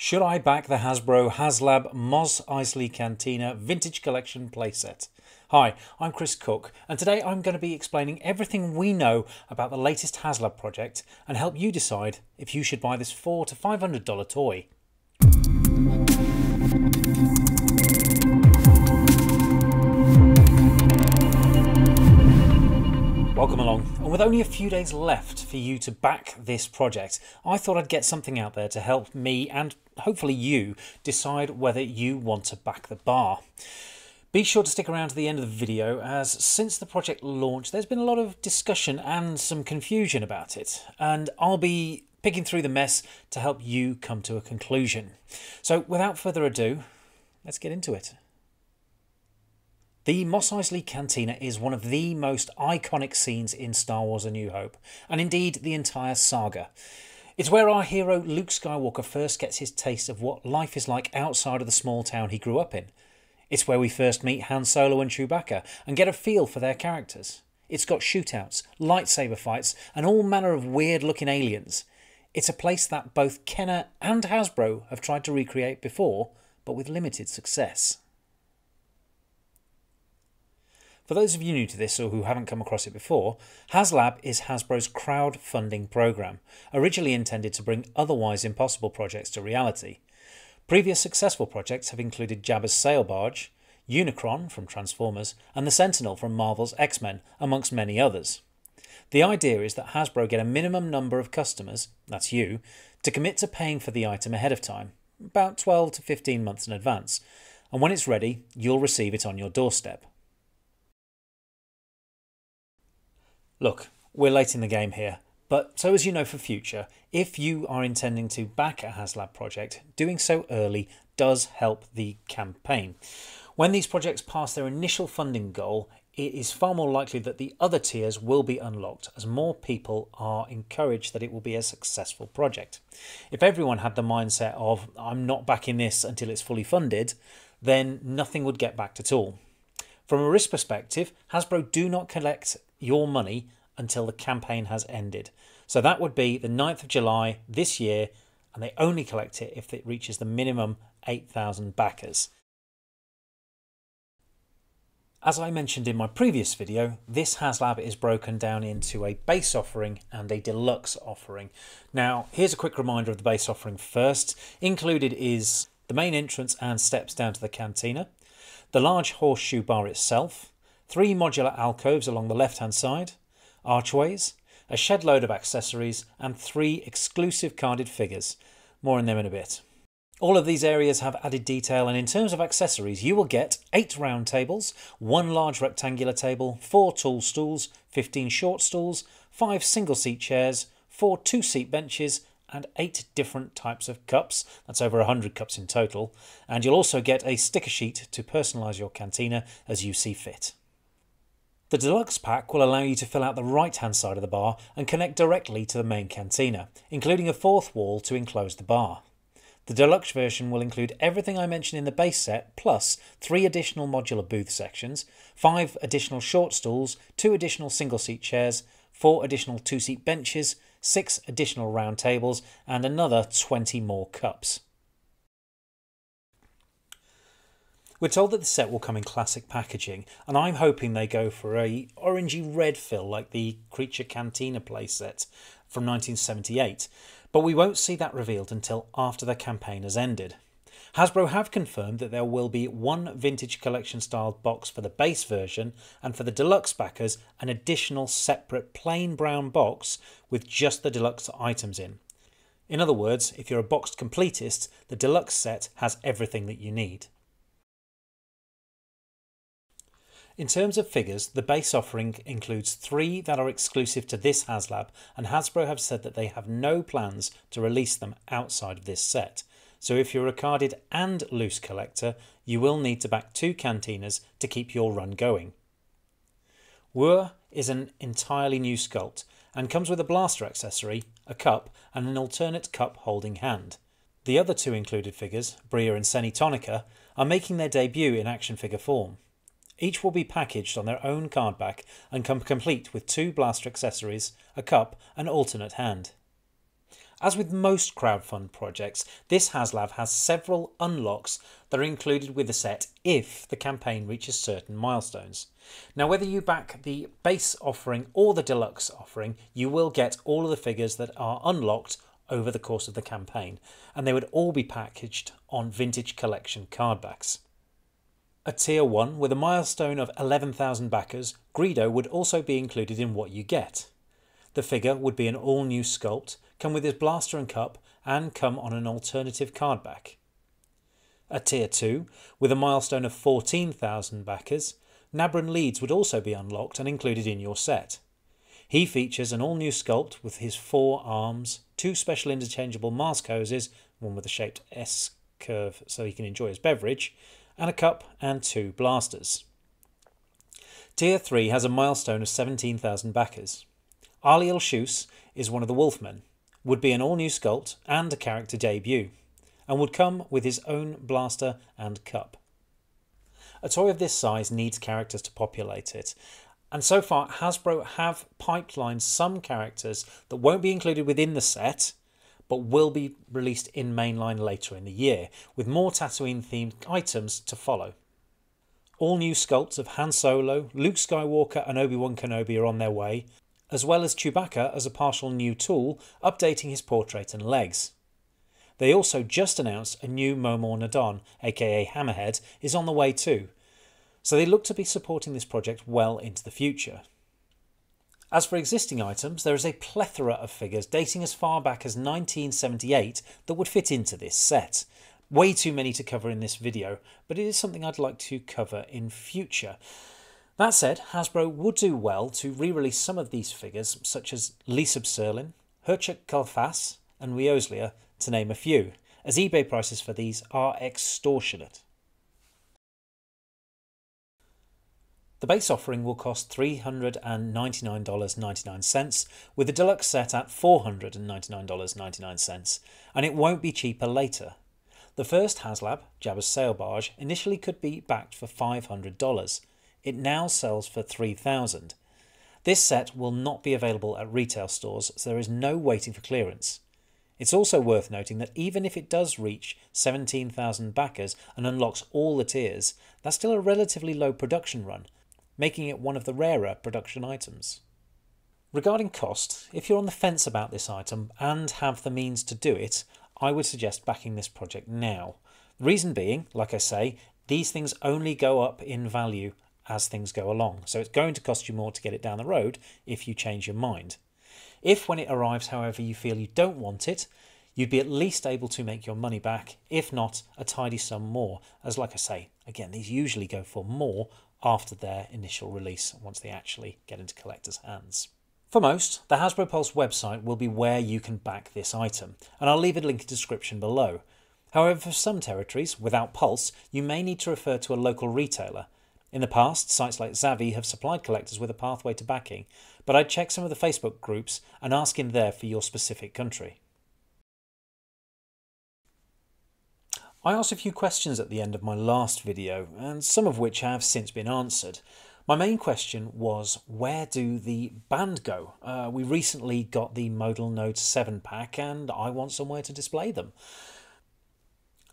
Should I back the Hasbro HasLab Mos Eisley Cantina Vintage Collection playset? Hi, I'm Chris Cook, and today I'm going to be explaining everything we know about the latest HasLab project and help you decide if you should buy this 4 to $500 toy. Welcome along. And with only a few days left for you to back this project, I thought I'd get something out there to help me and hopefully you decide whether you want to back the bar. Be sure to stick around to the end of the video as since the project launched there's been a lot of discussion and some confusion about it and I'll be picking through the mess to help you come to a conclusion. So without further ado, let's get into it. The Mos Eisley Cantina is one of the most iconic scenes in Star Wars A New Hope, and indeed the entire saga. It's where our hero Luke Skywalker first gets his taste of what life is like outside of the small town he grew up in. It's where we first meet Han Solo and Chewbacca and get a feel for their characters. It's got shootouts, lightsaber fights, and all manner of weird looking aliens. It's a place that both Kenner and Hasbro have tried to recreate before, but with limited success. For those of you new to this or who haven't come across it before, HasLab is Hasbro's crowdfunding program, originally intended to bring otherwise impossible projects to reality. Previous successful projects have included Jabba's sail barge, Unicron from Transformers, and the Sentinel from Marvel's X Men, amongst many others. The idea is that Hasbro get a minimum number of customers, that's you, to commit to paying for the item ahead of time, about 12 to 15 months in advance, and when it's ready, you'll receive it on your doorstep. Look, we're late in the game here, but so as you know for future, if you are intending to back a HasLab project, doing so early does help the campaign. When these projects pass their initial funding goal, it is far more likely that the other tiers will be unlocked as more people are encouraged that it will be a successful project. If everyone had the mindset of, I'm not backing this until it's fully funded, then nothing would get backed at all. From a risk perspective, Hasbro do not collect your money until the campaign has ended. So that would be the 9th of July this year, and they only collect it if it reaches the minimum 8,000 backers. As I mentioned in my previous video, this HasLab is broken down into a base offering and a deluxe offering. Now, here's a quick reminder of the base offering first. Included is the main entrance and steps down to the cantina, the large horseshoe bar itself, three modular alcoves along the left hand side, archways, a shed load of accessories, and three exclusive carded figures. More on them in a bit. All of these areas have added detail, and in terms of accessories, you will get 8 round tables, 1 large rectangular table, 4 tall stools, 15 short stools, 5 single seat chairs, 4 two seat benches, and eight different types of cups. That's over 100 cups in total. And you'll also get a sticker sheet to personalise your cantina as you see fit. The deluxe pack will allow you to fill out the right hand side of the bar and connect directly to the main cantina, including a fourth wall to enclose the bar. The deluxe version will include everything I mentioned in the base set, plus three additional modular booth sections, five additional short stools, two additional single seat chairs, four additional two seat benches, six additional round tables, and another 20 more cups. We're told that the set will come in classic packaging, and I'm hoping they go for a orangey red fill like the Creature Cantina playset from 1978, but we won't see that revealed until after the campaign has ended. Hasbro have confirmed that there will be one vintage collection styled box for the base version and for the deluxe backers an additional separate plain brown box with just the deluxe items in. In other words, if you're a boxed completist, the deluxe set has everything that you need. In terms of figures, the base offering includes three that are exclusive to this HasLab, and Hasbro have said that they have no plans to release them outside of this set. So if you're a carded and loose collector, you will need to back two cantinas to keep your run going. Wuher is an entirely new sculpt and comes with a blaster accessory, a cup, and an alternate cup holding hand. The other two included figures, Brea and Senni Tonnika, are making their debut in action figure form. Each will be packaged on their own card back and come complete with two blaster accessories, a cup, and alternate hand. As with most crowdfund projects, this HasLab has several unlocks that are included with the set if the campaign reaches certain milestones. Now, whether you back the base offering or the deluxe offering, you will get all of the figures that are unlocked over the course of the campaign, and they would all be packaged on Vintage Collection card backs. At Tier 1, with a milestone of 11,000 backers, Greedo would also be included in what you get. The figure would be an all new sculpt, come with his blaster and cup, and come on an alternative card back. At Tier 2, with a milestone of 14,000 backers, Nabrun Leids would also be unlocked and included in your set. He features an all new sculpt with his four arms, two special interchangeable mask hoses, one with a shaped S curve so he can enjoy his beverage, and a cup and two blasters. Tier 3 has a milestone of 17,000 backers. Arleil Schous is one of the Wolfmen, would be an all new sculpt and a character debut, and would come with his own blaster and cup. A toy of this size needs characters to populate it, and so far Hasbro have pipelined some characters that won't be included within the set, but will be released in mainline later in the year, with more Tatooine themed items to follow. All new sculpts of Han Solo, Luke Skywalker, and Obi Wan Kenobi are on their way, as well as Chewbacca as a partial new tool, updating his portrait and legs. They also just announced a new Momaw Nadon, aka Hammerhead, is on the way too, so they look to be supporting this project well into the future. As for existing items, there is a plethora of figures dating as far back as 1978 that would fit into this set. Way too many to cover in this video, but it is something I'd like to cover in future. That said, Hasbro would do well to re-release some of these figures, such as Leesub Sirln, Herchuk Kalfas, and Rioslia, to name a few, as eBay prices for these are extortionate. The base offering will cost $399.99, with the deluxe set at $499.99, and it won't be cheaper later. The first HasLab, Jabba's Sail Barge, initially could be backed for $500, it now sells for 3000 This set will not be available at retail stores, so there is no waiting for clearance. It's also worth noting that even if it does reach 17,000 backers and unlocks all the tiers, that's still a relatively low production run, making it one of the rarer production items. Regarding cost, if you're on the fence about this item and have the means to do it, I would suggest backing this project now. The reason being, like I say, these things only go up in value as things go along. So it's going to cost you more to get it down the road if you change your mind. If when it arrives, however, you feel you don't want it, you'd be at least able to make your money back, if not a tidy sum more. As like I say, again, these usually go for more after their initial release once they actually get into collectors' hands. For most, the Hasbro Pulse website will be where you can back this item, and I'll leave a link in the description below. However, for some territories, without Pulse, you may need to refer to a local retailer, in the past, sites like Zavvi have supplied collectors with a pathway to backing, but I'd check some of the Facebook groups and ask in there for your specific country. I asked a few questions at the end of my last video, and some of which have since been answered. My main question was where do the band go? Uh, we recently got the Modal Node 7 pack, and I want somewhere to display them.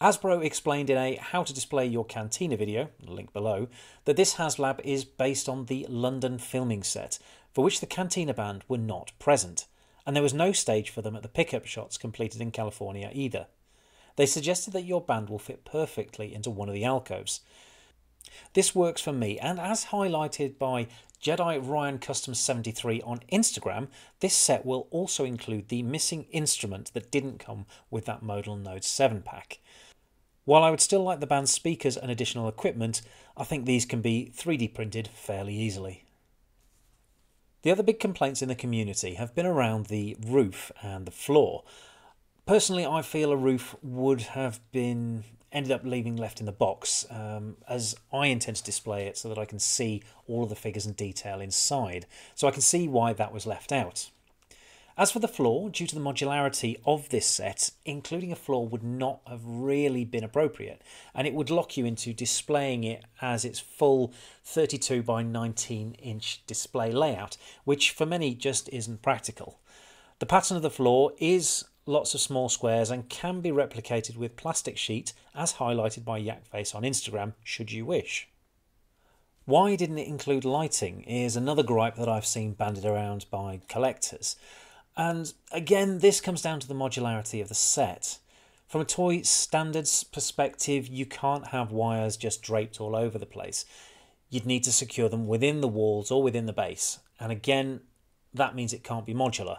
Hasbro explained in a How to Display Your Cantina video, link below, that this HasLab is based on the London filming set, for which the Cantina band were not present, and there was no stage for them at the pickup shots completed in California either. They suggested that your band will fit perfectly into one of the alcoves. This works for me, and as highlighted by Jedi Ryan Custom 73 on Instagram, this set will also include the missing instrument that didn't come with that Modal Node 7 pack. While I would still like the band's speakers and additional equipment, I think these can be 3D printed fairly easily. The other big complaints in the community have been around the roof and the floor. Personally, I feel a roof would have been ended up leaving left in the box, um, as I intend to display it so that I can see all of the figures and detail inside. So I can see why that was left out. As for the floor, due to the modularity of this set, including a floor would not have really been appropriate, and it would lock you into displaying it as its full 32 by 19 inch display layout, which for many just isn't practical. The pattern of the floor is lots of small squares and can be replicated with plastic sheet as highlighted by Yakface on Instagram should you wish. Why didn't it include lighting is another gripe that I've seen banded around by collectors. And again, this comes down to the modularity of the set. From a toy standards perspective, you can't have wires just draped all over the place. You'd need to secure them within the walls or within the base. And again, that means it can't be modular.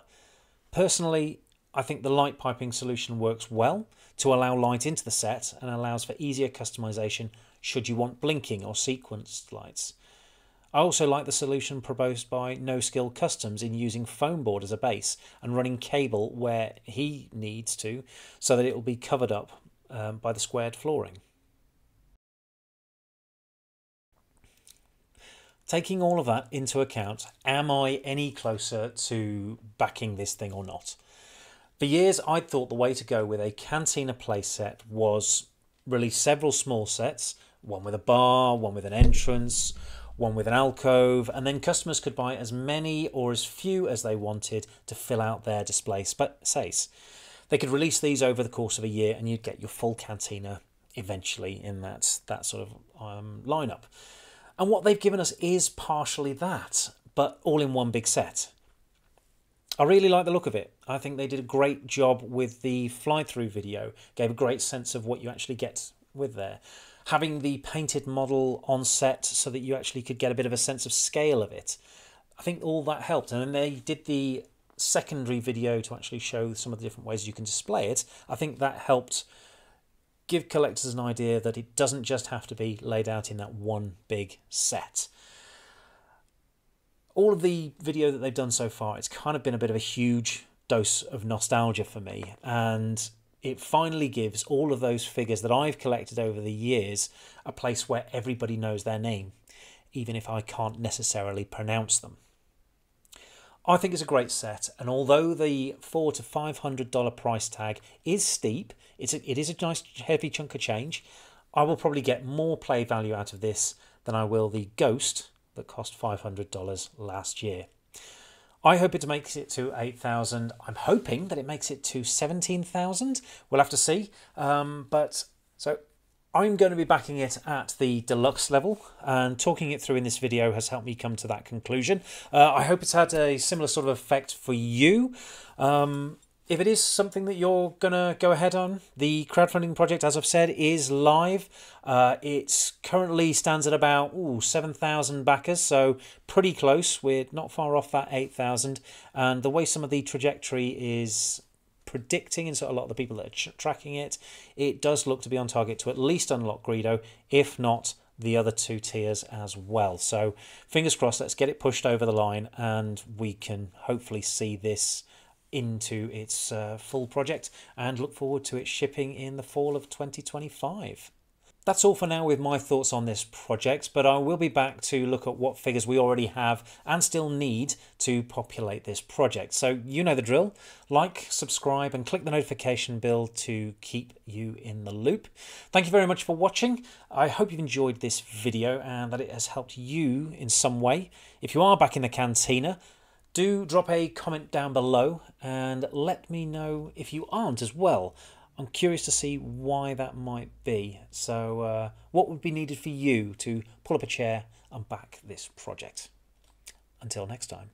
Personally, I think the light piping solution works well to allow light into the set and allows for easier customization should you want blinking or sequenced lights. I also like the solution proposed by No Skill Customs in using foam board as a base and running cable where he needs to so that it will be covered up um, by the squared flooring. Taking all of that into account, am I any closer to backing this thing or not? For years, I'd thought the way to go with a Cantina playset was release several small sets, one with a bar, one with an entrance, one with an alcove, and then customers could buy as many or as few as they wanted to fill out their display space. They could release these over the course of a year, and you'd get your full Cantina eventually in that that sort of um, lineup. And what they've given us is partially that, but all in one big set. I really like the look of it. I think they did a great job with the fly through video, gave a great sense of what you actually get with there. Having the painted model on set so that you actually could get a bit of a sense of scale of it. I think all that helped. And then they did the secondary video to actually show some of the different ways you can display it. I think that helped give collectors an idea that it doesn't just have to be laid out in that one big set. All of the video that they've done so far, it's kind of been a bit of a huge dose of nostalgia for me, and it finally gives all of those figures that I've collected over the years a place where everybody knows their name, even if I can't necessarily pronounce them. I think it's a great set, and although the four to five hundred dollar price tag is steep, it's a, it is a nice heavy chunk of change. I will probably get more play value out of this than I will the Ghost that cost five hundred dollars last year. I hope it makes it to 8,000. I'm hoping that it makes it to 17,000. We'll have to see. Um, but so I'm going to be backing it at the deluxe level and talking it through in this video has helped me come to that conclusion. Uh, I hope it's had a similar sort of effect for you. Um, if it is something that you're going to go ahead on, the crowdfunding project, as I've said, is live. Uh, it currently stands at about 7,000 backers, so pretty close. We're not far off that 8,000. And the way some of the trajectory is predicting, and so a lot of the people that are tracking it, it does look to be on target to at least unlock Greedo, if not the other two tiers as well. So fingers crossed, let's get it pushed over the line and we can hopefully see this into its uh, full project and look forward to it shipping in the fall of 2025. That's all for now with my thoughts on this project, but I will be back to look at what figures we already have and still need to populate this project. So you know the drill. Like, subscribe and click the notification bell to keep you in the loop. Thank you very much for watching. I hope you've enjoyed this video and that it has helped you in some way. If you are back in the cantina, do drop a comment down below and let me know if you aren't as well. I'm curious to see why that might be. So, uh, what would be needed for you to pull up a chair and back this project? Until next time.